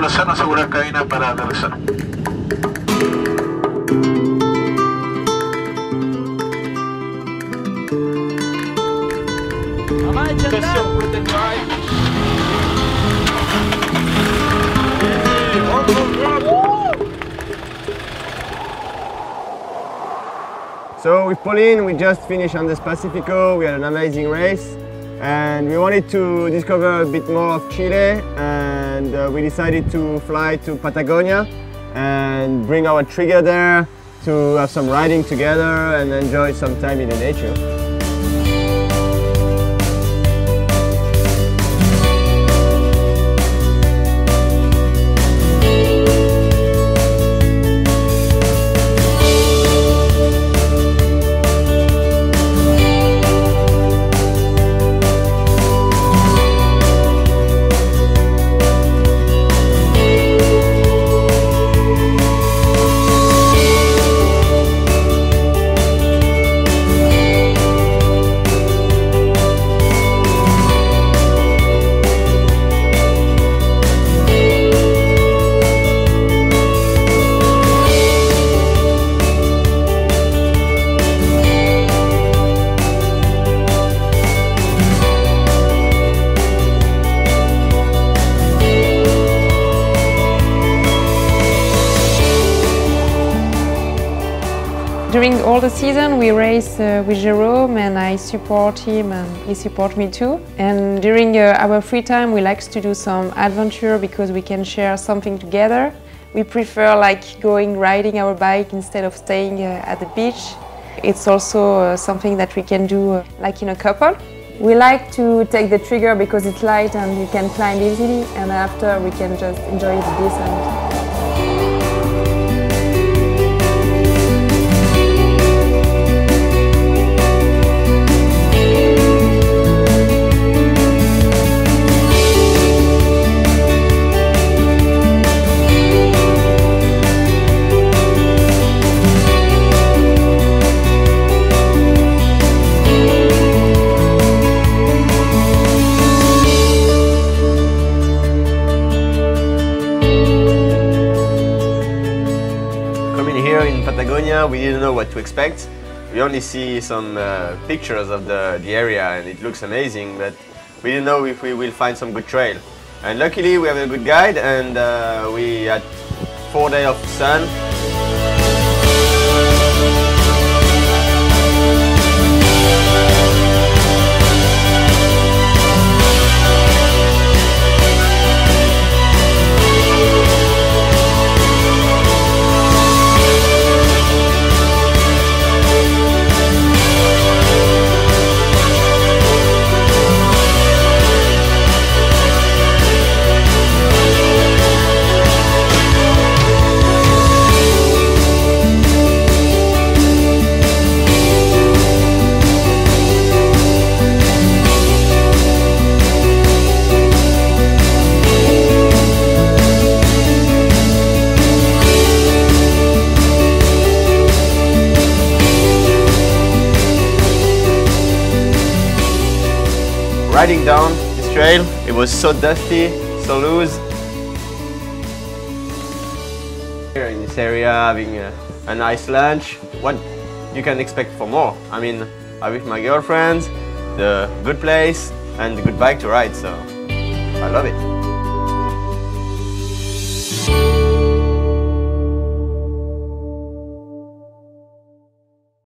Lozano, asegurar cabina para aterrizar. So with Pauline, we just finished on the Pacifico. We had an amazing race and we wanted to discover a bit more of Chile and uh, we decided to fly to Patagonia and bring our trigger there to have some riding together and enjoy some time in the nature. During all the season we race uh, with Jerome and I support him and he supports me too. And during uh, our free time we like to do some adventure because we can share something together. We prefer like going riding our bike instead of staying uh, at the beach. It's also uh, something that we can do uh, like in a couple. We like to take the trigger because it's light and you can climb easily and after we can just enjoy the descent. Here in Patagonia, we didn't know what to expect. We only see some uh, pictures of the, the area and it looks amazing, but we didn't know if we will find some good trail. And luckily we have a good guide and uh, we had four days of sun. Riding down this trail, it was so dusty, so loose. Here in this area, having a, a nice lunch, what you can expect for more? I mean, I'm with my girlfriend, the good place, and the good bike to ride, so I love it.